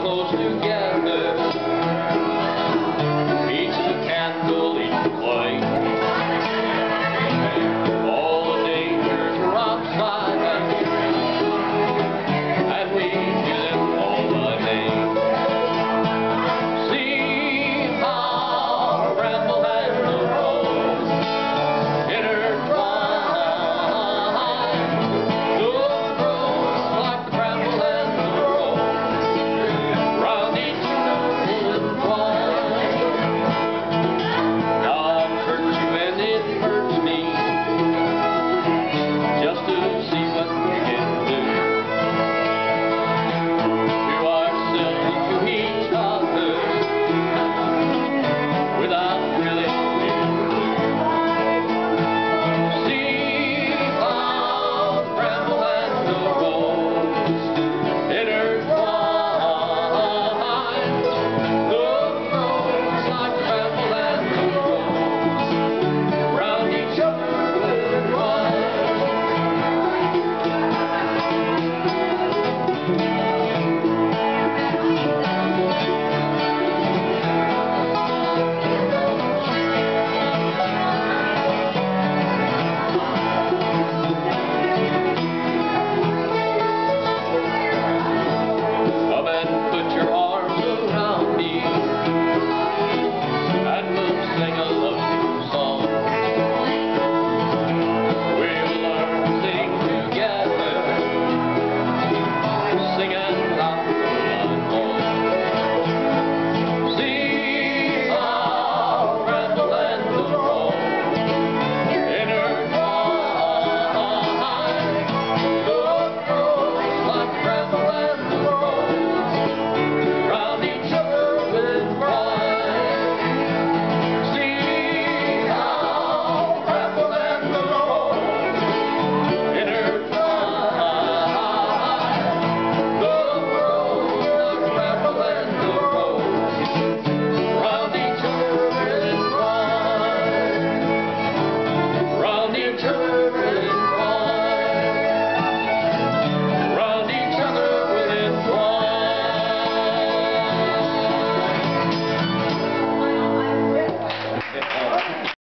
close together.